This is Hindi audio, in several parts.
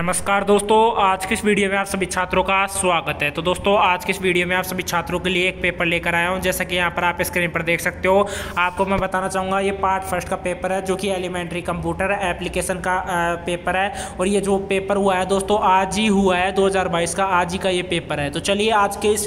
नमस्कार दोस्तों, आज के इस वीडियो में आप सभी छात्रों का स्वागत है। तो दोस्तों, आज के इस वीडियो में आप सभी छात्रों के लिए एक पेपर लेकर आया हूँ। जैसा कि यहाँ पर आप स्क्रीन पर देख सकते हो, आपको मैं बताना चाहूँगा, ये पार्ट फ़र्स्ट का पेपर है, जो कि एलिमेंट्री कंप्यूटर एप्लीकेशन का पेपर है। और ये जो पेपर हुआ है दोस्तों, आज ही हुआ है, दो हज़ार बाईस का, आज ही का ये पेपर है। तो चलिए, आज के इस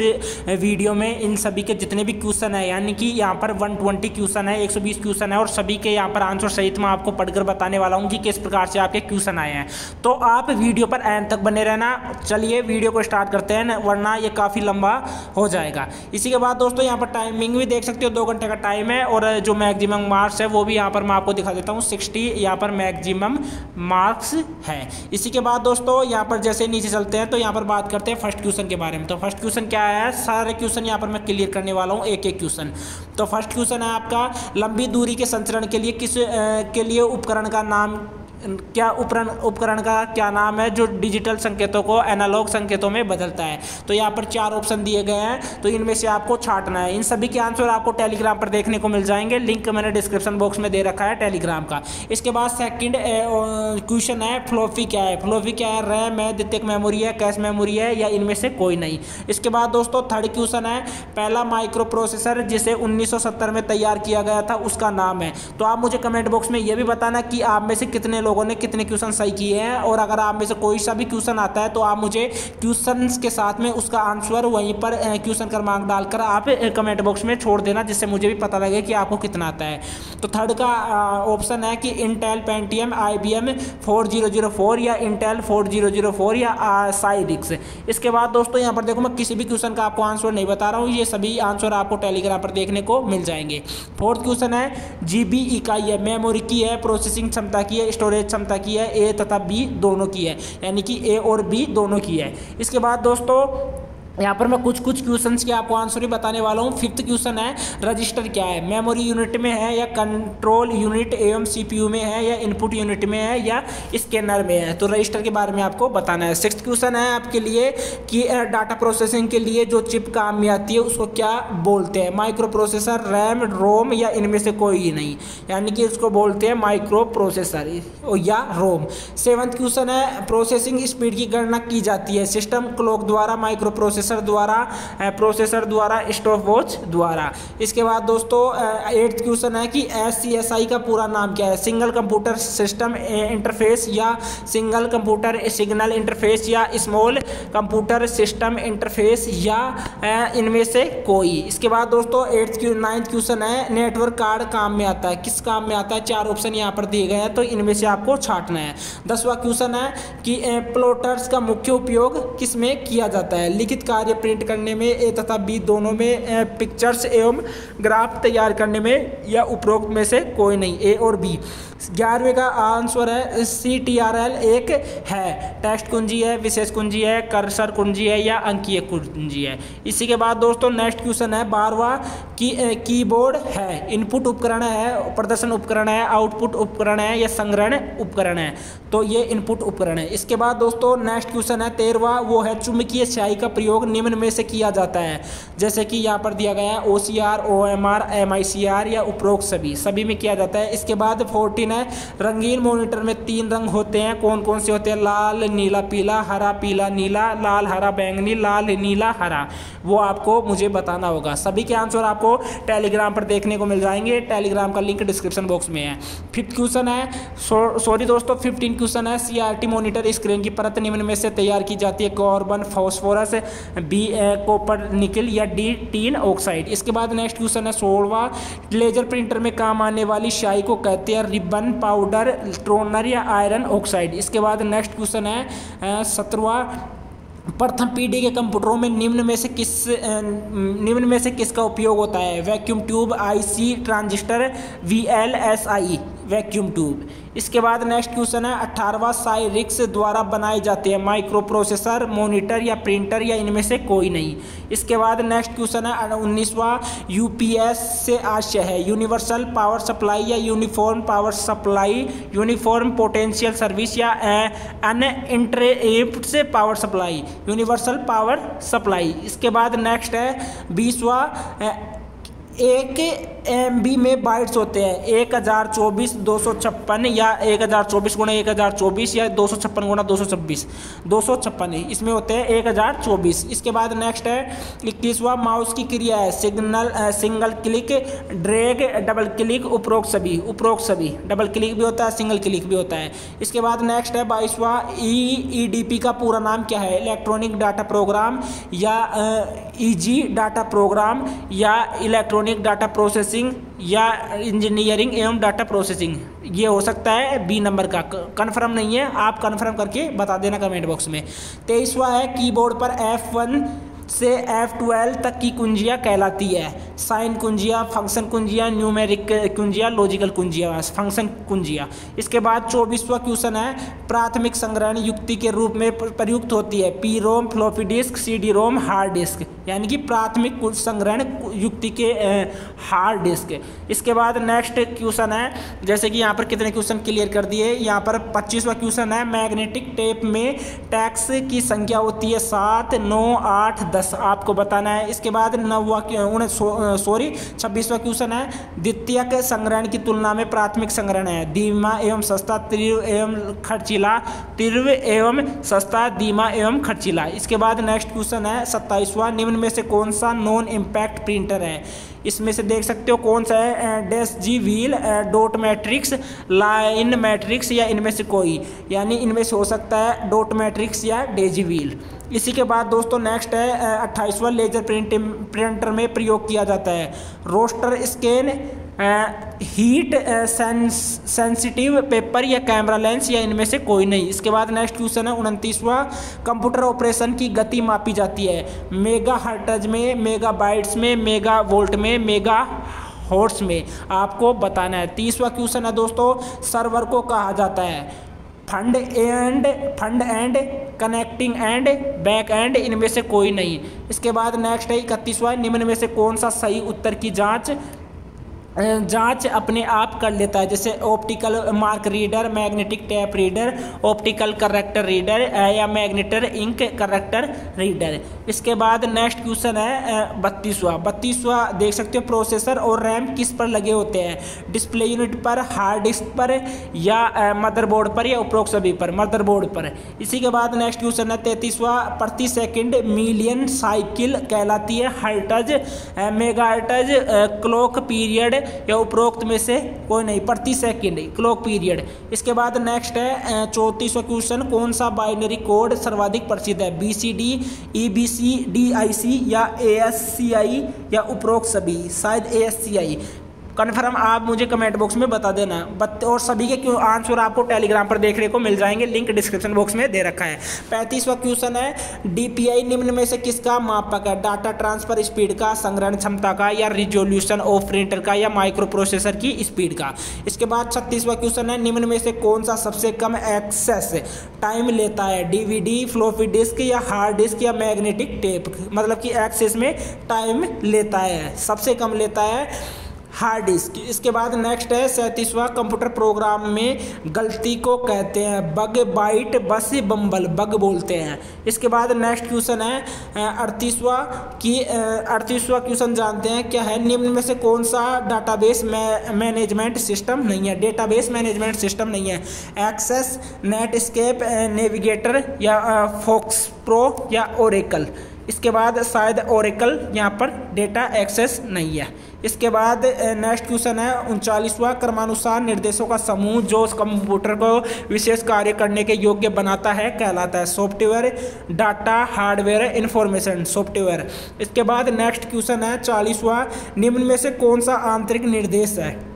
वीडियो में इन सभी के जितने भी क्वेश्चन है, यानी कि यहाँ पर वन क्वेश्चन है, एक सौ बीस क्वेश्चन है, और सभी के यहाँ पर आंसर सहित मैं आपको पढ़कर बताने वाला हूँ कि किस प्रकार से आपके क्वेश्चन आए हैं। तो आप वीडियो पर एंड तक बने रहना। चलिए वीडियो को स्टार्ट करते हैं, वरना ये काफ़ी लंबा हो जाएगा। इसी के बाद दोस्तों, यहाँ पर टाइमिंग भी देख सकते हो, दो घंटे का टाइम है, और जो मैक्सिमम मार्क्स है, वो भी यहाँ पर मैं आपको दिखा देता हूँ। सिक्सटी यहाँ पर मैक्सिमम मार्क्स है। इसी के बाद दोस्तों, यहाँ पर जैसे नीचे चलते हैं तो यहाँ पर बात करते हैं फ़र्स्ट क्वेश्चन के बारे में। तो फ़र्स्ट क्वेश्चन क्या है? सारे क्वेश्चन यहाँ पर मैं क्लियर करने वाला हूँ एक एक क्वेश्चन तो फ़र्स्ट क्वेश्चन है आपका, लंबी दूरी के संचरण के लिए किस के लिए उपकरण का नाम क्या उपकरण उपकरण का क्या नाम है जो डिजिटल संकेतों को एनालॉग संकेतों में बदलता है? तो यहाँ पर चार ऑप्शन दिए गए हैं तो इनमें से आपको छाटना है। इन सभी के आंसर आपको टेलीग्राम पर देखने को मिल जाएँगे। लिंक मैंने डिस्क्रिप्शन बॉक्स में दे रखा है टेलीग्राम का। इसके बाद सेकंड क्वेश्चन है फ्लोफी क्या है? फ्लोफी क्या है? रैम है, द्वितीयक मेमोरी है कैश मेमोरी है, या इनमें से कोई नहीं? इसके बाद दोस्तों थर्ड क्वेश्चन है, पहला माइक्रो प्रोसेसर जिसे उन्नीस सौ सत्तर में तैयार किया गया था, उसका नाम है। तो आप मुझे कमेंट बॉक्स में यह भी बताना कि आप में से कितने लोग लोगों ने कितने क्वेश्चन सही किए हैं और अगर आप में से कोई सा भी क्वेश्चन आता है तो आप मुझे क्वेश्चन के साथ में उसका आंसर वहीं पर क्वेश्चन क्रमांक डालकर आप कमेंट बॉक्स में छोड़ देना, जिससे मुझे भी पता लगे कि आपको कितना आता है। तो थर्ड का ऑप्शन है कि Intel Pentium I B M four zero zero four या Intel four zero zero four या साइडिक्स इसके बाद दोस्तों यहाँ पर देखो, मैं किसी भी क्वेश्चन का आपको आंसर नहीं बता रहा हूँ, ये सभी आंसर आपको टेलीग्राम पर देखने को मिल जाएँगे। फोर्थ क्वेश्चन है जी बी इकाई है मेमोरी की है प्रोसेसिंग क्षमता की है स्टोरेज क्षमता की है, ए तथा बी दोनों की है, यानी कि ए और बी दोनों की है। इसके बाद दोस्तों यहाँ पर मैं कुछ कुछ क्वेश्चंस के आपको आंसर ही बताने वाला हूँ। फिफ्थ क्वेश्चन है रजिस्टर क्या है? मेमोरी यूनिट में है या कंट्रोल यूनिट एवं सीपीयू में है या इनपुट यूनिट में है या स्कैनर में है? तो रजिस्टर के बारे में आपको बताना है। सिक्स क्वेश्चन है आपके लिए कि डाटा प्रोसेसिंग के लिए जो चिप काम में आती है, उसको क्या बोलते हैं? माइक्रो प्रोसेसर रैम रोम या इनमें से कोई ही नहीं? यानी कि उसको बोलते हैं माइक्रो प्रोसेसर या रोम सेवन्थ क्वेश्चन है प्रोसेसिंग स्पीड की गणना की जाती है। सिस्टम क्लॉक द्वारा माइक्रो प्रोसेसर प्रोसेसर द्वारा प्रोसेसर द्वारा स्टॉप वॉच द्वारा। इसके बाद दोस्तों एट्थ क्वेश्चन है कि एस सी एस आई का पूरा नाम क्या है? सिंगल कंप्यूटर सिस्टम इंटरफेस या सिंगल कंप्यूटर सिग्नल इंटरफेस या स्मॉल कंप्यूटर सिस्टम इंटरफेस या इनमें से कोई। इसके बाद दोस्तों एट्थ नाइन्थ क्वेश्चन है नेटवर्क कार्ड काम में आता है। किस काम में आता है? चार ऑप्शन यहाँ पर दिए गए हैं तो इनमें से आपको छाटना है। दसवा क्वेश्चन है कि प्लोटर्स का मुख्य उपयोग किसमें किया जाता है? लिखित कार्य प्रिंट करने में, ए तथा बी दोनों में पिक्चर्स एवं ग्राफ तैयार करने में या उपरोक्त में से कोई नहीं, ए और बी। ग्यारहवें का आंसर है सी टी आर एल एक है। टेक्स्ट कुंजी है, विशेष कुंजी है, कर्सर कुंजी है या अंकीय कुंजी है। इसी के बाद दोस्तों नेक्स्ट क्वेश्चन है, बारवा की कीबोर्ड है। इनपुट उपकरण है, प्रदर्शन उपकरण है, आउटपुट उपकरण है, या संग्रहण उपकरण है। तो ये इनपुट उपकरण है। इसके बाद दोस्तों नेक्स्ट क्वेश्चन है, तेरवा वो है, चुंबकीय स्याही का प्रयोग निम्न में से किया जाता है। जैसे कि यहाँ पर दिया गया है O C R O M R M I C R या उपरोक्त सभी। सभी में किया जाता है। इसके बाद फोर्टीन है। रंगीन मॉनिटर में तीन रंग होते हैं। कौन कौन से होते हैं? लाल, नीला, पीला, हरा, पीला, नीला, लाल, हरा, बैंगनी, लाल, नीला, हरा। वो आपको मुझे बताना होगा। सभी के आंसर आपको टेलीग्राम पर देखने को मिल जाएँगे। टेलीग्राम का लिंक डिस्क्रिप्शन बॉक्स में है। फिफ्थ क्वेश्चन है। सॉरी दोस्तों फिफ्टीन क्वेश्चन है। सी मॉनिटर स्क्रीन की परत निम्न में से तैयार की जाती है। Carbon phosphorus B copper nickel या डी टीन ऑक्साइड इसके बाद नेक्स्ट क्वेश्चन है। सोलवा लेजर प्रिंटर में काम आने वाली शाही को कहते हैं रिबन वन पाउडर, ट्रोनर या आयरन ऑक्साइड। इसके बाद नेक्स्ट क्वेश्चन है सत्रवा प्रथम पीढ़ी के कंप्यूटरों में निम्न में से किस निम्न में से किसका उपयोग होता है? Vacuum tube, IC, transistor V L S I vacuum tube इसके बाद नेक्स्ट क्वेश्चन है अट्ठारहवा साइरिक्स द्वारा बनाए जाते हैं माइक्रो प्रोसेसर मोनीटर या प्रिंटर या इनमें से कोई नहीं। इसके बाद नेक्स्ट क्वेश्चन है, उन्नीसवा यूपीएस से आशय है। यूनिवर्सल पावर सप्लाई या uniform power supply uniform potential service या अन इंटरेप्ट से power supply universal power supply इसके बाद नेक्स्ट है, बीसवा एक एम बी में बाइट्स होते हैं। एक हज़ार चौबीस, दो सौ छप्पन या एक हज़ार चौबीस गुणा एक हज़ार चौबीस या दो सौ छप्पन गुणा दो सौ छब्बीस। दो सौ छप्पन इसमें होते हैं एक हज़ार चौबीस। इसके बाद नेक्स्ट है, इक्कीसवा माउस की क्रिया है। Signal single click drag double click उपरोक्त सभी उपरोक्त सभी। डबल क्लिक भी होता है सिंगल क्लिक भी होता है। इसके बाद नेक्स्ट है, बाईसवा ई ई डी पी का पूरा नाम क्या है? इलेक्ट्रॉनिक डाटा प्रोग्राम या ई जी डाटा प्रोग्राम या इलेक्ट्रॉनिक डाटा प्रोसेसिंग या इंजीनियरिंग एवं डाटा प्रोसेसिंग ये हो सकता है बी नंबर का। कन्फर्म नहीं है, आप कन्फर्म करके बता देना कमेंट बॉक्स में। तेईसवा है कीबोर्ड पर एफ़ वन से एफ़ ट्वेल्व तक की कुंजियाँ कहलाती है। साइन कुंजिया फ़ंक्शन कुंजिया न्यूमेरिक कुंजिया लॉजिकल कुंजिया फ़ंक्शन कुंजिया। इसके बाद चौबीसवा क्वेश्चन है, प्राथमिक संग्रहण युक्ति के रूप में प्रयुक्त होती है। P ROM floppy disk C D ROM hard disk यानी कि प्राथमिक संग्रहण युक्ति के हार्ड डिस्क इसके बाद नेक्स्ट क्वेश्चन है, जैसे कि यहाँ पर कितने क्वेश्चन क्लियर कर दिए? यहाँ पर पच्चीसवा क्वेश्चन है मैग्नेटिक टेप में टैक्स की संख्या होती है सात, नौ, आठ दस आपको बताना है। इसके बाद नौवा सॉरी छब्बीसवा क्वेश्चन है। द्वितीयक संग्रहण की तुलना में प्राथमिक संग्रहण है। धीमा एवं सस्ता, तीव्र एवं खर्चीला, तीव्र एवं सस्ता, धीमा एवं खर्चीला। इसके बाद नेक्स्ट क्वेश्चन है, सत्ताईसवा। निम्न में से कौन सा नॉन इम्पैक्ट प्रिंटर है? इसमें से देख सकते हो कौन सा है? Daisy wheel dot matrix line matrix या इनमें से कोई। यानी इनमें से हो सकता है डोट मैट्रिक्स या डेजी व्हील इसी के बाद दोस्तों नेक्स्ट है अट्ठाईसवा लेजर प्रिंट प्रिंटर में प्रयोग किया जाता है। Raster scan heat sensitive paper या कैमरा लेंस या इनमें से कोई नहीं। इसके बाद नेक्स्ट क्वेश्चन है, उनतीसवा कंप्यूटर ऑपरेशन की गति मापी जाती है। मेगा हर्टज में मेगा बाइट्स में मेगा वोल्ट में मेगा हॉर्स में। आपको बताना है। तीसवा क्वेश्चन है दोस्तों सर्वर को कहा जाता है। Front end front end connecting end back end इनमें से कोई नहीं। इसके बाद नेक्स्ट है, इकतीसवा, निम्न में से कौन सा सही उत्तर की जाँच जाँच अपने आप कर लेता है। जैसे optical mark reader magnetic tape reader optical character reader या मैग्नेटर इंक करेक्टर रीडर इसके बाद नेक्स्ट क्वेश्चन है बत्तीसवा। बत्तीसवा देख सकते हो प्रोसेसर और रैम किस पर लगे होते हैं? डिस्प्ले यूनिट पर हार्ड डिस्क पर, या मदरबोर्ड पर, या उपरोक्त सभी पर मदरबोर्ड पर। इसी के बाद नेक्स्ट क्वेश्चन है, तैतीसवा, प्रति सेकेंड मिलियन साइकिल कहलाती है hertz mega hertz clock period या उपरोक्त में से कोई नहीं, प्रति सेकेंड क्लॉक पीरियड इसके बाद नेक्स्ट है चौंतीसवा क्वेश्चन कौन सा बाइनरी कोड सर्वाधिक प्रसिद्ध है? B C D E B C D I C या ए एस सी आई या उपरोक्त सभी? शायद A S C I confirm आप मुझे कमेंट बॉक्स में बता देना। बत, और सभी के क्यों आंसर आपको टेलीग्राम पर देखने को मिल जाएँगे। लिंक डिस्क्रिप्शन बॉक्स में दे रखा है। पैंतीसवा क्वेश्चन है डीपीआई निम्न में से किसका मापक है? डाटा ट्रांसफ़र स्पीड का, संग्रहण क्षमता का, या रिजोल्यूशन ऑफ़ प्रिंटर का, या माइक्रो प्रोसेसर की स्पीड का? इसके बाद छत्तीसवा क्वेश्चन है, निम्न में से कौन सा सबसे कम एक्सेस टाइम लेता है? डीवीडी फ्लोपी डिस्क या हार्ड डिस्क या मैग्नेटिक टेप मतलब कि एक्सेस में टाइम लेता है। सबसे कम लेता है हार्ड डिस्क इसके बाद नेक्स्ट है सैंतीसवा कंप्यूटर प्रोग्राम में गलती को कहते हैं। बग बाइट बस बम्बल बग बोलते हैं। इसके बाद नेक्स्ट क्वेश्चन है अड़तीसवा की अड़तीसवा क्वेश्चन जानते हैं। क्या है? निम्न में से कौन सा डाटाबेस मैनेजमेंट सिस्टम नहीं है? डेटाबेस मैनेजमेंट सिस्टम नहीं है। एक्सेस नेट स्केप नेविगेटर या फोक्स प्रो या ओरेकल इसके बाद शायद ओरेकल यहाँ पर डेटा एक्सेस नहीं है। इसके बाद नेक्स्ट क्वेश्चन है, उनचालीसवा क्रमानुसार निर्देशों का समूह जो कंप्यूटर को विशेष कार्य करने के योग्य बनाता है, कहलाता है software data hardware information software इसके बाद नेक्स्ट क्वेश्चन है, चालीसवा, निम्न में से कौन सा आंतरिक निर्देश है?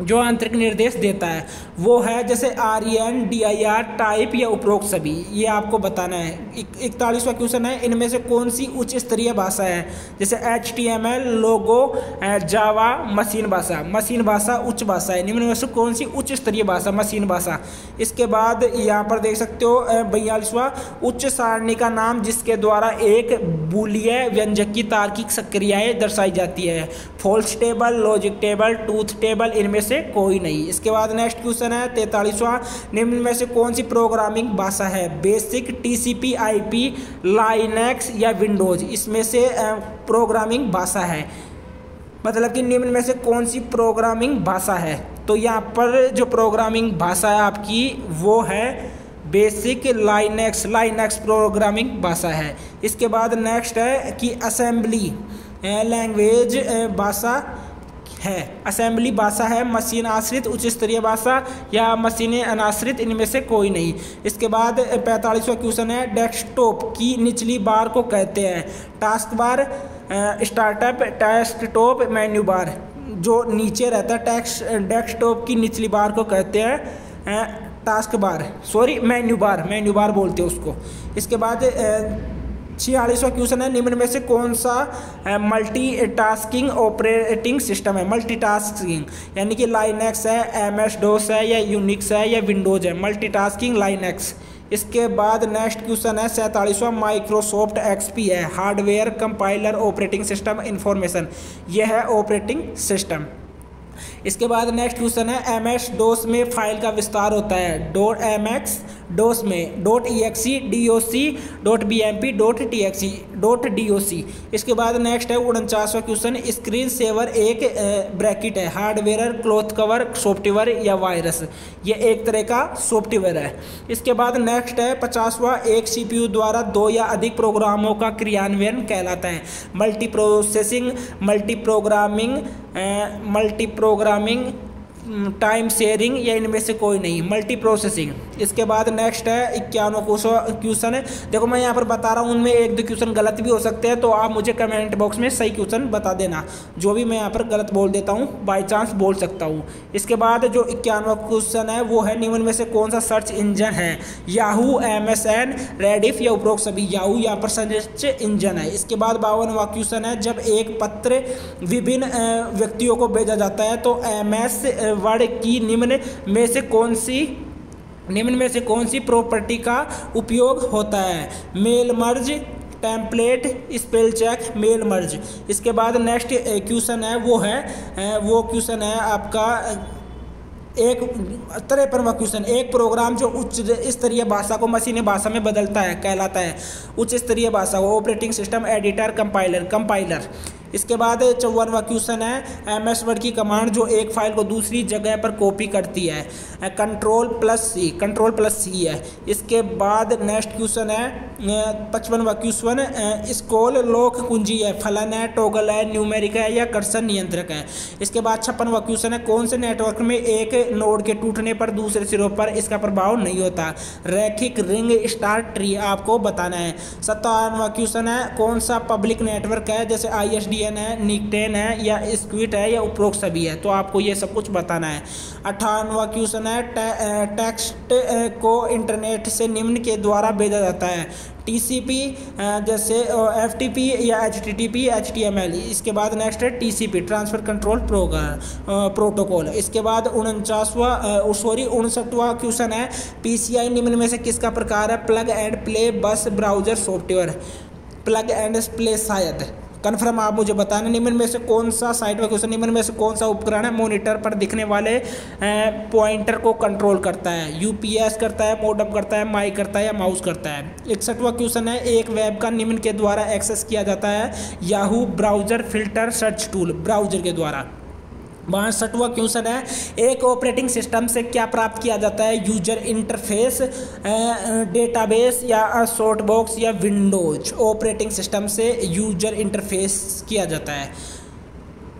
जो आंतरिक निर्देश देता है, वो है जैसे R N D I R type या उपरोक्त सभी। ये आपको बताना है। इकतालीसवा क्वेश्चन है, इनमें से कौन सी उच्च स्तरीय भाषा है? जैसे H T M L logo Java machine भाषा। मशीन भाषा उच्च भाषा है। निम्न में से कौन सी उच्च स्तरीय भाषा? मशीन भाषा। इसके बाद यहाँ पर देख सकते हो बयालीसवा, उच्च सारणी का नाम जिसके द्वारा एक बुलिय व्यंजक की तार्किक सक्रियाएँ दर्शाई जाती है। फॉल्स टेबल, लॉजिक टेबल टूथ टेबल, इनमें से कोई नहीं। इसके बाद नेक्स्ट क्वेश्चन है, तैतालीसवा। निम्न में से कौन सी प्रोग्रामिंग भाषा है? बेसिक, टीसीपी, आईपी लाइनेक्स या विंडोज़? इसमें से प्रोग्रामिंग भाषा है। मतलब कि निम्न में से कौन सी प्रोग्रामिंग भाषा है? तो यहाँ पर जो प्रोग्रामिंग भाषा है आपकी, वो है बेसिक लाइनेक्स लाइनेक्स प्रोग्रामिंग भाषा है। इसके बाद नेक्स्ट है कि असेंबली। लैंग्वेज भाषा है। असेंबली भाषा है मशीन आश्रित, उच्च स्तरीय भाषा या मशीन अनाश्रित, इनमें से कोई नहीं। इसके बाद पैंतालीसवा क्वेश्चन है डेस्कटॉप की निचली बार को कहते हैं। Task bar startup desktop menu bar जो नीचे रहता है टैक्स डेस्कटॉप की निचली बार को कहते हैं task bar sorry menu bar menu bar बोलते हैं उसको। इसके बाद छियालीसवा क्वेश्चन है। निम्न में से कौन सा मल्टी टास्किंग ऑपरेटिंग सिस्टम है? मल्टी टास्किंग यानी कि लाइनेक्स है एम एस डोस है, या यूनिक्स है, या विंडोज़ है। मल्टी टास्किंग लाइनेक्स इसके बाद नेक्स्ट क्वेश्चन है, सैंतालीसवा माइक्रोसॉफ्ट एक्सपी है। Hardware compiler operating system information यह है ऑपरेटिंग सिस्टम इसके बाद नेक्स्ट क्वेश्चन है एम एस डोस में फ़ाइल का विस्तार होता है। डोट एम एक्स डोस में dot E X C D O C dot B M P dot T X C dot D O C इसके बाद नेक्स्ट है, उनचासवा क्वेश्चन स्क्रीन सेवर एक ब्रैकेट है। हार्डवेयर क्लोथ कवर सॉफ्टवेयर या वायरस ये एक तरह का सॉफ्टवेयर है। इसके बाद नेक्स्ट है, पचासवा, एक सीपीयू द्वारा दो या अधिक प्रोग्रामों का क्रियान्वयन कहलाता है। Multi processing multi programming multi programming time sharing या इनमें से कोई नहीं मल्टी प्रोसेसिंग इसके बाद नेक्स्ट है इक्यावन क्वेश्चन है देखो, मैं यहाँ पर बता रहा हूँ, उनमें एक दो क्वेश्चन गलत भी हो सकते हैं तो आप मुझे कमेंट बॉक्स में सही क्वेश्चन बता देना। जो भी मैं यहाँ पर गलत बोल देता हूँ बाई चांस बोल सकता हूँ। इसके बाद जो इक्यानवा क्वेश्चन है, वो है निम्न में से कौन सा सर्च इंजन है? Yahoo M S N Rediff या उपरोक्त सभी याहू यहाँ पर सर्च इंजन है। इसके बाद बावनवा क्वेश्चन है, जब एक पत्र विभिन्न व्यक्तियों को भेजा जाता है तो एम एस वर्ड की निम्न में से कौन सी निम्न में से कौन सी प्रॉपर्टी का उपयोग होता है? Mail merge template spell check mail merge. इसके बाद नेक्स्ट क्वेश्चन है, वो है वो क्वेश्चन है आपका, एक पर क्वेश्चन एक प्रोग्राम जो उच्च स्तरीय भाषा को मशीनी भाषा में बदलता है, कहलाता है। उच्च स्तरीय भाषा को operating system editor compiler compiler इसके बाद चौवनवा क्वेश्चन है एम एस वर्ड की कमांड जो एक फ़ाइल को दूसरी जगह पर कॉपी करती है control plus C control plus C है। इसके बाद नेक्स्ट क्वेश्चन है पचपनवा क्वेश्चन स्कॉल लोक कुंजी है, फलन है टोगल है न्यूमेरिक है या कर्सन नियंत्रक है। इसके बाद छप्पनवा क्वेश्चन है कौन से नेटवर्क में एक नोड के टूटने पर दूसरे सिरों पर इसका प्रभाव नहीं होता? रैखिक रिंग स्टार ट्री आपको बताना है। सत्तावनवा क्वेश्चन है कौन सा पब्लिक नेटवर्क है? जैसे आई एस डी एन है निकटेन है, या स्क्विट है, या उपरोक्त सभी है तो आपको ये सब कुछ बताना है। अट्ठावनवा क्वेश्चन है टेक्स्ट को इंटरनेट से निम्न के द्वारा भेजा जाता है। टीसीपी जैसे एफटीपी या एचटीटीपी एचटीएमएल इसके बाद नेक्स्ट है टीसीपी ट्रांसफ़र कंट्रोल प्रोटोकॉल इसके बाद उनचासवा सॉरी उनसठवा क्वेश्चन है पीसीआई निम्न में से किसका प्रकार है? Plug and play bus browser software plug and play शायद। कन्फर्म आप मुझे बताना, निम्न में से कौन सा साइट में क्वेश्चन निम्न में से कौन सा उपकरण है? मोनिटर पर दिखने वाले पॉइंटर को कंट्रोल करता है। यूपीएस करता है मोडअप करता है माई करता है या माउस करता है। इकसठवा क्वेश्चन है, एक वेब का निम्न के द्वारा एक्सेस किया जाता है। Yahoo browser filter search tool browser के द्वारा। बासठवा क्वेश्चन है, एक ऑपरेटिंग सिस्टम से क्या प्राप्त किया जाता है? यूज़र इंटरफेस डेटाबेस या सॉफ्ट बॉक्स या विंडोज़ ऑपरेटिंग सिस्टम से यूज़र इंटरफेस किया जाता है।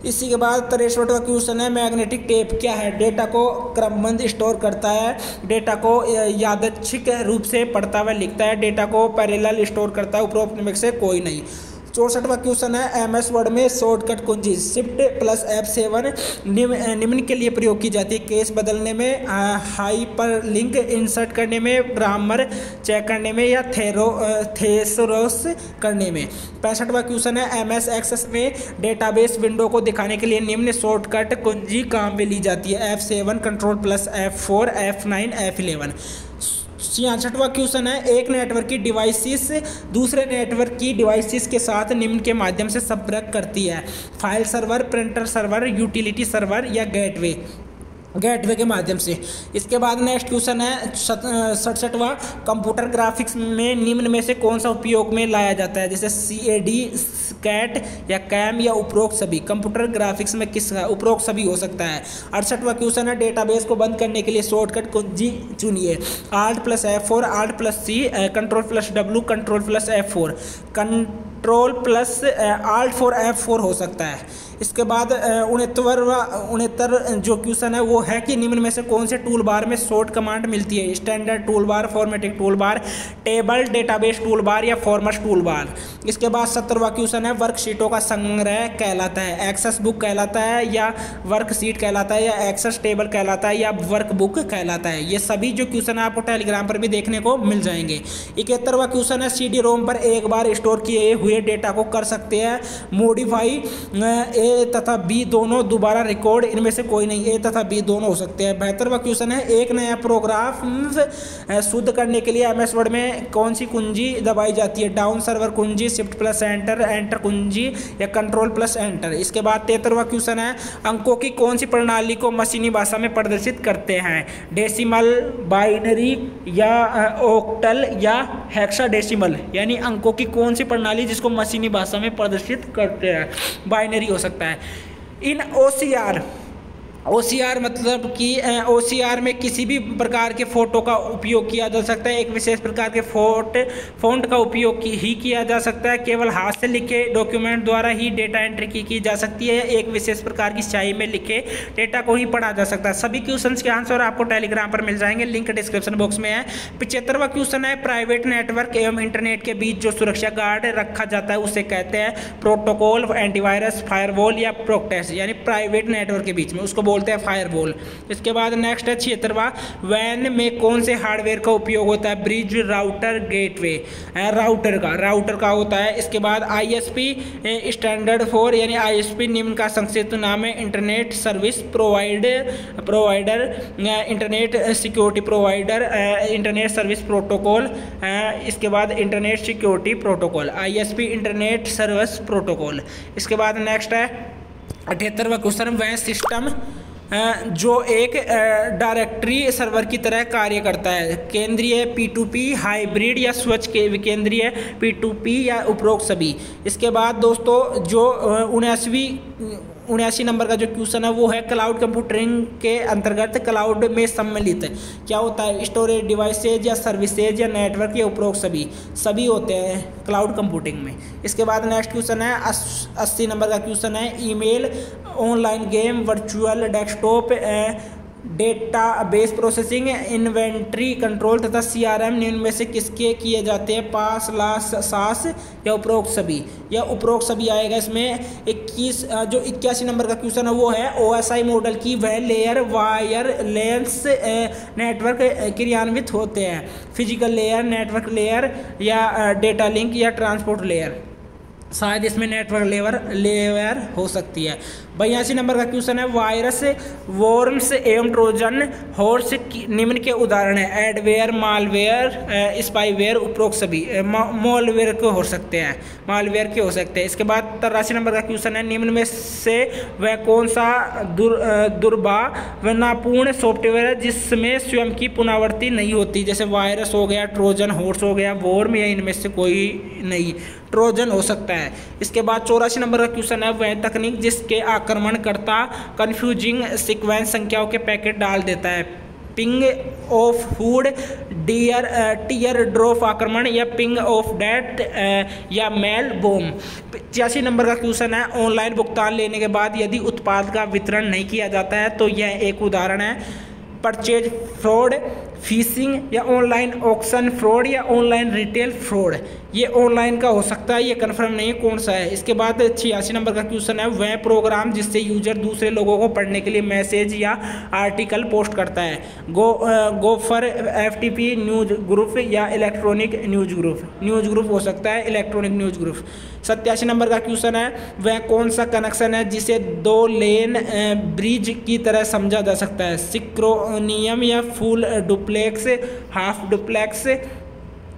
इसी के बाद तिरसठवा क्वेश्चन है मैग्नेटिक टेप क्या है? डेटा को क्रमबंद स्टोर करता है। डेटा को यादच्छिक रूप से पढ़ता हुआ लिखता है। डेटा को पैरेलल स्टोर करता है। उपरोक्त में से कोई नहीं। चौसठवा क्वेश्चन है, एम एस वर्ड में शॉर्टकट कुंजी। शिफ्ट प्लस एफ़ सेवन निम्न के लिए प्रयोग की जाती है। केस बदलने में हाई पर लिंक इंसर्ट करने में ग्रामर चेक करने में या थेरो थेसरोस करने में। पैंसठवा क्वेश्चन है एम एस एक्सेस में डेटाबेस विंडो को दिखाने के लिए निम्न शॉर्टकट कुंजी काम में ली जाती है। F seven control plus F four F nine F eleven छियासठवा question है, एक नेटवर्क की डिवाइसिस दूसरे नेटवर्क की डिवाइसिस के साथ निम्न के माध्यम से संपर्क करती है। File server printer server utility server या गेटवे गेटवे के माध्यम से। इसके बाद नेक्स्ट क्वेश्चन है सड़सठवा कंप्यूटर ग्राफिक्स में निम्न में से कौन सा उपयोग में लाया जाता है? जैसे सी ए डी कैट या कैम या उपरोक्त सभी। कंप्यूटर ग्राफिक्स में किस, उपरोक्त सभी हो सकता है? अड़सठवा क्वेश्चन है डेटाबेस को बंद करने के लिए शॉर्टकट को जी चुनिए। Alt plus F four alt plus C control plus W control plus F four control plus alt four F four हो सकता है। इसके बाद उनहत्तर उनहत्तर जो क्वेश्चन है, वो है कि निम्न में से कौन से टूल बार में शॉर्ट कमांड मिलती है? Standard tool bar formatting tool bar table database tool bar या फॉर्मस टूल बार इसके बाद सत्तरवा क्वेश्चन है वर्कशीटों का संग्रह कहलाता है एक्सेस बुक कहलाता है या वर्कशीट कहलाता है या एक्सेस टेबल कहलाता है या वर्क बुक कहलाता है? ये सभी जो क्वेश्चन है, आपको टेलीग्राम पर भी देखने को मिल जाएँगे. इकहत्तरवा क्वेश्चन है सी डी रोम पर एक बार स्टोर किए हुए डेटा को कर सकते हैं मोडिफाई ए तथा बी दोनों दोबारा रिकॉर्ड इनमें से कोई नहीं। ए तथा बी दोनों हो सकते हैं। बेहतरवा क्वेश्चन है, एक नया प्रोग्राफ शुद्ध करने के लिए एम एस वर्ड में कौन सी कुंजी दबाई जाती है? डाउन सर्वर कुंजी शिफ्ट प्लस एंटर एंटर कुंजी, या कंट्रोल प्लस एंटर इसके बाद तेतरवा क्वेश्चन है, अंकों की कौन सी प्रणाली को मशीनी भाषा में प्रदर्शित करते हैं? डेसिमल बाइनरी या ओक्टल या हेक्सा डेसिमल यानी अंकों की कौन सी प्रणाली जिसको मशीनी भाषा में प्रदर्शित करते हैं? बाइनरी हो सकता है। इन OCR OCR मतलब कि OCR में किसी भी प्रकार के फ़ोटो का उपयोग किया जा सकता है। एक विशेष प्रकार के फोट फ़ॉन्ट का उपयोग की ही किया जा सकता है। केवल हाथ से लिखे डॉक्यूमेंट द्वारा ही डेटा एंट्री की, की जा सकती है। एक विशेष प्रकार की स्याही में लिखे डेटा को ही पढ़ा जा सकता है। सभी क्वेश्चन के आंसर आपको टेलीग्राम पर मिल जाएँगे। लिंक डिस्क्रिप्शन बॉक्स में है। पिछहत्तरवा क्वेश्चन है प्राइवेट नेटवर्क एवं इंटरनेट के बीच जो सुरक्षा गार्ड रखा जाता है उसे कहते हैं प्रोटोकॉल एंटीवायरस फायरवॉल या प्रोक्टेस यानी प्राइवेट नेटवर्क के बीच में। उसको बोलते हैं फायर बॉल इसके बाद नेक्स्ट है छिहत्तरवा वैन में कौन से हार्डवेयर का उपयोग होता है? ब्रिज राउटर गेटवे राउटर का। राउटर का होता है। इसके बाद आईएसपी स्टैंडर्ड फोर यानी आईएसपी निम्न का संक्षिप्त नाम है। Internet service provider provider internet security provider internet service protocol इसके बाद internet security protocol ISP internet service protocol इसके बाद नेक्स्ट है अठहत्तरवा क्वेश्चन वह सिस्टम जो एक डायरेक्टरी सर्वर की तरह कार्य करता है। केंद्रीय पी टू पी हाइब्रिड या स्वच्छ के विकेंद्रीय पी टू पी या उपरोक्त सभी। इसके बाद दोस्तों, जो उन्यासवीं उन्यासी नंबर का जो क्वेश्चन है, वो है क्लाउड कंप्यूटरिंग के अंतर्गत क्लाउड में सम्मिलित। क्या होता है? स्टोरेज डिवाइसेज या सर्विसेज़ या नेटवर्क या उपरोक्त सभी सभी होते हैं क्लाउड कंप्यूटिंग में। इसके बाद नेक्स्ट क्वेश्चन है अस्सी नंबर का क्वेश्चन है email online game virtual desktop data base processing, inventory control तथा सीआरएम निम्न में से किसके किए जाते हैं? पास, लास, सास या उपरोक्त सभी? या उपरोक्त सभी आएगा इसमें। इक्कीस जो इक्यासी नंबर का क्वेश्चन है, वो है ओएसआई मॉडल की वह लेयर वायर लेंस नेटवर्क क्रियान्वित होते हैं। फ़िज़िकल लेयर नेटवर्क लेयर या डेटा लिंक या ट्रांसपोर्ट लेयर शायद इसमें नेटवर्क लेवर लेयर हो सकती है। बयासी नंबर का क्वेश्चन है वायरस वॉर्म्स एवं ट्रोजन हॉर्स निम्न के उदाहरण है। एडवेयर मालवेयर स्पाईवेयर उपरोक्त सभी मॉलवेयर के हो सकते हैं। मालवेयर के हो सकते हैं। इसके बाद तिरासी नंबर का क्वेश्चन है, निम्न में से वह कौन सा दुर दुर्भावनापूर्ण सॉफ्टवेयर है, जिसमें स्वयं की पुनरावृत्ति नहीं होती? जैसे वायरस हो गया, ट्रोजन हॉर्स हो गया वॉर्म या इनमें से कोई नहीं, ट्रोजन हो सकता है। इसके बाद चौरासी नंबर का क्वेश्चन है, वह तकनीक जिसके आक्रमणकर्ता कन्फ्यूजिंग सिक्वेंस संख्याओं के पैकेट डाल देता है। पिंग ऑफ़ हुड डियर टीयर ड्रॉफ आक्रमण या पिंग ऑफ़ डेट या मेल बोम छियासी नंबर का क्वेश्चन है ऑनलाइन भुगतान लेने के बाद यदि उत्पाद का वितरण नहीं किया जाता है तो यह एक उदाहरण है। परचेज फ्रॉड फिशिंग या ऑनलाइन ऑक्शन फ्रॉड या ऑनलाइन रिटेल फ्रॉड ये ऑनलाइन का हो सकता है, ये कन्फर्म नहीं कौन सा है। इसके बाद छियासी नंबर का क्वेश्चन है, वह प्रोग्राम जिससे यूज़र दूसरे लोगों को पढ़ने के लिए मैसेज या आर्टिकल पोस्ट करता है। Go go for F news group या electronic news group news group हो सकता है इलेक्ट्रॉनिक न्यूज़ ग्रुप सत्यासी नंबर का क्वेश्चन है, वह कौन सा कनेक्शन है जिसे दो लेन ब्रिज की तरह समझा जा सकता है? सिक्रोनियम या फुल डुप्लेक्स हाफ़ डुप्लेक्स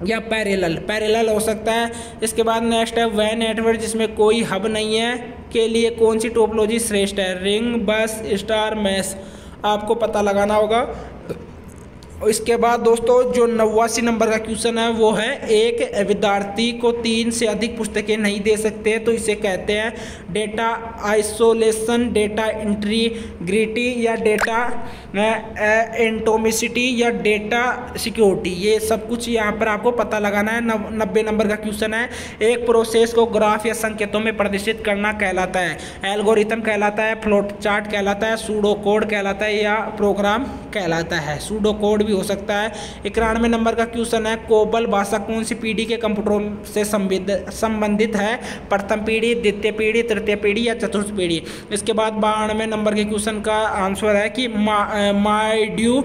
या पैरेलल पैरेलल हो सकता है। इसके बाद नेक्स्ट है, वह नेटवर्क जिसमें कोई हब नहीं है, के लिए कौन सी टोपोलॉजी श्रेष्ठ है? रिंग बस स्टार मैस आपको पता लगाना होगा। इसके बाद दोस्तों, जो नवासी नंबर का क्वेश्चन है, वो है, एक विद्यार्थी को तीन से अधिक पुस्तकें नहीं दे सकते तो इसे कहते हैं डेटा आइसोलेशन डेटा इंट्रीग्रिटी या डेटा एंटोमिसिटी या डेटा सिक्योरिटी ये सब कुछ यहाँ पर आपको पता लगाना है नब्बे नंबर का क्वेश्चन है। एक प्रोसेस को ग्राफ या संकेतों में प्रदर्शित करना कहलाता है। एल्गोरिथम कहलाता है फ्लोट चार्ट कहलाता है सूडो कोड कहलाता है या प्रोग्राम कहलाता है। सूडो कोड भी हो सकता है। इक्यानवे नंबर का क्वेश्चन है, कोबल भाषा कौन सी पीढ़ी के कंप्यूटरों से संबंधित है? प्रथम पीढ़ी, द्वितीय पीढ़ी, तृतीय पीढ़ी या चतुर्थ पीढ़ी? इसके बाद बानवे नंबर के क्वेश्चन का आंसर है कि माइड्यूलेराइजेशन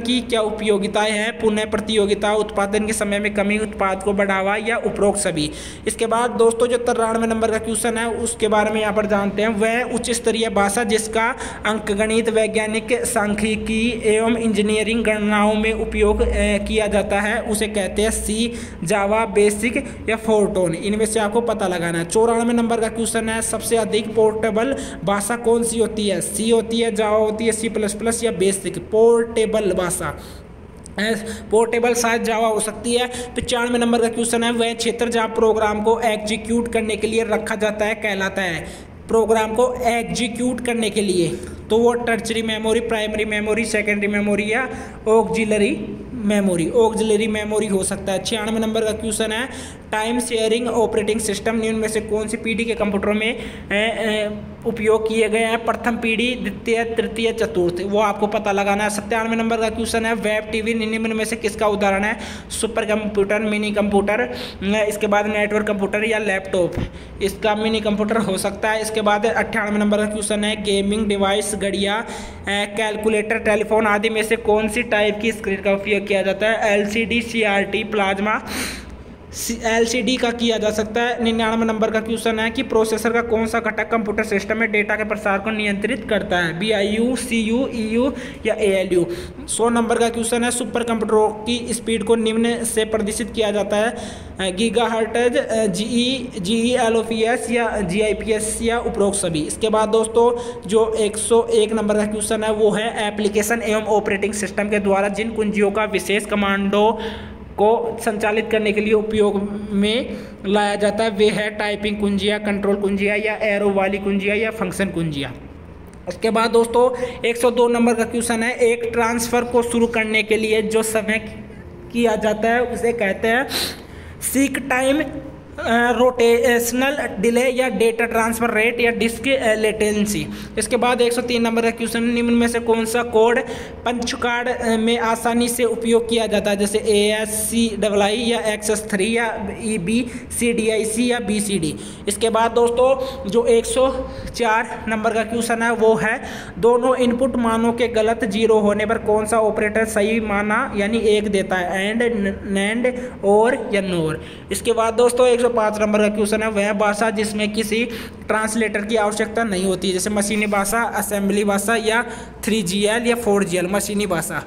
की क्या उपयोगिताएँ हैं? पुनः प्रतियोगिता, उत्पादन के समय में कमी, उत्पाद को बढ़ावा या उपरोक्त सभी? इसके बाद दोस्तों, जो तिरानवे नंबर का क्वेश्चन है, उसके बारे में यहाँ पर जानते हैं। वह उच्च स्तरीय भाषा जिसका अंक गणित वैज्ञानिक, सांख्यिकी एवं इंजीनियरिंग गणनाओं में उपयोग किया जाता है। उसे कहते हैं सी जावा बेसिक या फोर्टोन इनमें से आपको पता लगाना है। चौरानवे नंबर का क्वेश्चन है, सबसे अधिक पोर्टेबल भाषा कौन सी होती है? सी होती है जावा होती है सी प्लस प्लस या बेसिक पोर्टेबल भाषा। पोर्टेबल शायद जावा हो सकती है। पचानवे नंबर का क्वेश्चन है, वह क्षेत्र जहाँ प्रोग्राम को एग्जीक्यूट करने के लिए रखा जाता है, कहलाता है। प्रोग्राम को एग्जीक्यूट करने के लिए। तो वो tertiary memory, primary memory, secondary memory या ऑक्जिलरी मेमोरी। ऑक्जिलरी मेमोरी हो सकता है। छियानवे नंबर का क्वेश्चन है टाइम शेयरिंग ऑपरेटिंग सिस्टम निम्न में से कौन सी पीढ़ी के कंप्यूटरों में उपयोग किए गए हैं? प्रथम पीढ़ी, द्वितीय, तृतीय, चतुर्थ। वो आपको पता लगाना है। सत्तानवे नंबर का क्वेश्चन है, वेब टीवी निम्न में से किसका उदाहरण है? सुपर कंप्यूटर, मिनी कंप्यूटर इसके बाद नेटवर्क कंप्यूटर या लैपटॉप। इसका मिनी कंप्यूटर हो सकता है। इसके बाद अट्ठानवे नंबर का क्वेश्चन है, गेमिंग डिवाइस, घड़िया कैलकुलेटर, टेलीफोन आदि में से कौन सी टाइप की स्क्रीन का उपयोग किया जाता है? L C D C R T plasma L का किया जा सकता है। निन्यानवे नंबर का क्वेश्चन है कि प्रोसेसर का कौन सा घटक कंप्यूटर सिस्टम में डेटा के प्रसार को नियंत्रित करता है? B I U C U E U या ए एल यू सौ नंबर का क्वेश्चन है सुपर कंप्यूटरों की स्पीड को निम्न से प्रदर्शित किया जाता है। Giga hertz G E G E L O P S या जी आई पी एस या उपरोक्त सभी। इसके बाद दोस्तों, जो एक सौ एक नंबर का क्वेश्चन है, वो है एप्लीकेशन एवं ऑपरेटिंग सिस्टम के द्वारा जिन कुंजियों का विशेष कमांडो को संचालित करने के लिए उपयोग में लाया जाता है। वे है टाइपिंग कुंजिया कंट्रोल कुंजिया या एरो वाली कुंजिया या फ़ंक्शन कुंजिया। उसके बाद दोस्तों 102 नंबर का क्वेश्चन है। एक ट्रांसफ़र को शुरू करने के लिए जो समय किया जाता है, उसे कहते हैं सीक टाइम रोटेशनल डिले या डेटा ट्रांसफ़र रेट या डिस्क लेटेंसी इसके बाद 103 नंबर का क्वेश्चन निम्न में से कौन सा कोड पंच कार्ड में आसानी से उपयोग किया जाता है? जैसे ए एस सी डबल आई या एक्स एस थ्री या ई B C D I C या बी सी डी इसके बाद दोस्तों, जो 104 नंबर का क्वेश्चन है, वो है, दोनों इनपुट मानों के गलत ज़ीरो होने पर कौन सा ऑपरेटर सही माना, यानी एक देता है एंड नैंड और या नोर इसके बाद दोस्तों, एक जो पाँच नंबर का क्वेश्चन है, वह भाषा जिसमें किसी ट्रांसलेटर की आवश्यकता नहीं होती। जैसे मशीनी भाषा असेंबली भाषा या थ्री या फोर मशीनी भाषा।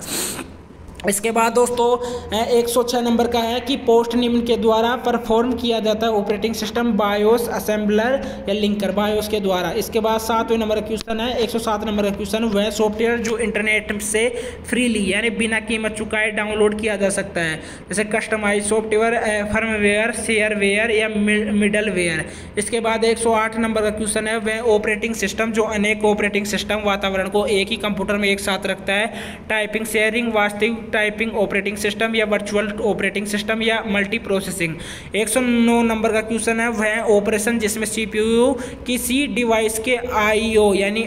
इसके बाद दोस्तों एक सौ छः नंबर का है कि पोस्ट निम्न के द्वारा परफॉर्म किया जाता है ऑपरेटिंग सिस्टम बायोस असेंबलर या लिंकर बायोस के द्वारा। इसके बाद सातवें नंबर का क्वेश्चन है, एक सौ सात नंबर का क्वेश्चन वह सॉफ्टवेयर जो इंटरनेट से फ्रीली यानी बिना कीमत चुकाए डाउनलोड किया जा सकता है। जैसे कस्टमाइज सॉफ्टवेयर फर्मवेयर शेयरवेयर या मिडल वेयर इसके बाद एक सौ आठ नंबर का क्वेश्चन है, वह ऑपरेटिंग सिस्टम जो अनेक ऑपरेटिंग सिस्टम वातावरण को एक ही कंप्यूटर में एक साथ रखता है। टाइपिंग शेयरिंग वास्तविक टाइपिंग ऑपरेटिंग सिस्टम या वर्चुअल ऑपरेटिंग सिस्टम या मल्टी प्रोसेसिंग 109 नंबर का क्वेश्चन है, वह ऑपरेशन जिसमें सीपीयू किसी डिवाइस के आईओ यानी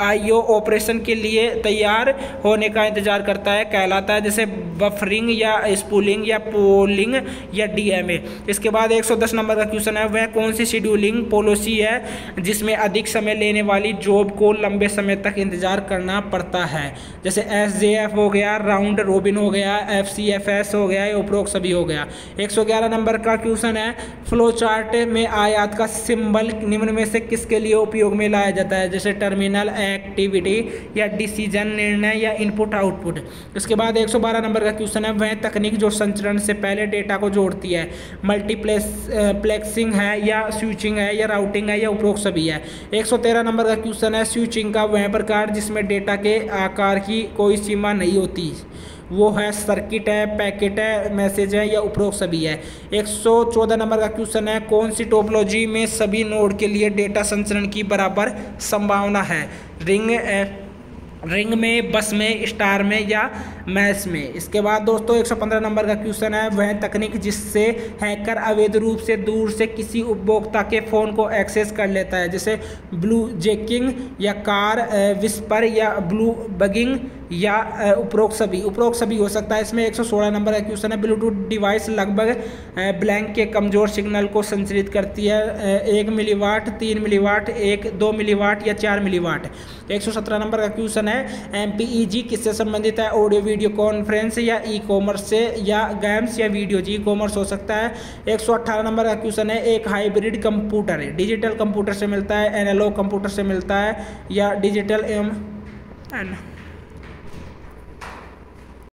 आईओ ऑपरेशन के लिए तैयार होने का इंतज़ार करता है, कहलाता है जैसे बफरिंग या स्पूलिंग या पोलिंग या डीएमए। इसके बाद 110 नंबर का क्वेश्चन है, वह कौन सी शेड्यूलिंग पॉलिसी है जिसमें अधिक समय लेने वाली जॉब को लंबे समय तक इंतज़ार करना पड़ता है? जैसे एस जे एफ़ हो गया, राउंड रोबिन हो गया, एफ़ सी एफ़ एस हो गया उपरोक्त सभी हो गया। एक सौ ग्यारह नंबर का क्वेश्चन है फ्लो चार्ट में आयात का सिंबल निम्न में से किसके लिए उपयोग में लाया जाता है? जैसे टर्मिनल एक्ट कनेक्टिविटी या डिसीज़न निर्णय या इनपुट आउटपुट। इसके बाद 112 नंबर का क्वेश्चन है, वह तकनीक जो संचरण से पहले डेटा को जोड़ती है, मल्टीप्लेस है या स्विचिंग है या राउटिंग है या उपरोक्त सभी है। 113 नंबर का क्वेश्चन है, स्विचिंग का वह प्रकार जिसमें डेटा के आकार की कोई सीमा नहीं होती। वो है सर्किट है पैकेट है मैसेज है, या उपरोक्त सभी है। 114 नंबर का क्वेश्चन है, कौन सी टोपोलॉजी में सभी नोड के लिए डेटा संचरण की बराबर संभावना है? रिंग रिंग में बस में स्टार में, या मैच में? इसके बाद दोस्तों 115 नंबर का क्वेश्चन है, वह तकनीक जिससे हैकर अवैध रूप से दूर से किसी उपभोक्ता के फ़ोन को एक्सेस कर लेता है, जैसे ब्लू जेकिंग या कार विस्पर या ब्लू बगिंग या उपरोक्त सभी। उपरोक्त सभी हो सकता है। इसमें 116 नंबर का क्वेश्चन है। ब्लूटूथ डिवाइस लगभग ब्लैंक के कमज़ोर सिग्नल को संचरित करती है। एक मिलीवाट तीन मिलीवाट एक, दो मिलीवाट या चार मिलीवाट 117 नंबर का क्वेश्चन है। एमपीईजी किससे संबंधित है? ऑडियो वीडियो कॉन्फ्रेंस या ई कॉमर्स से, या गेम्स या वीडियो जी ई कॉमर्स हो सकता है। एक नंबर का क्वेश्चन है। एक हाइब्रिड कंप्यूटर डिजिटल कंप्यूटर से मिलता है। एनालॉग कंप्यूटर से मिलता है। या डिजिटल एम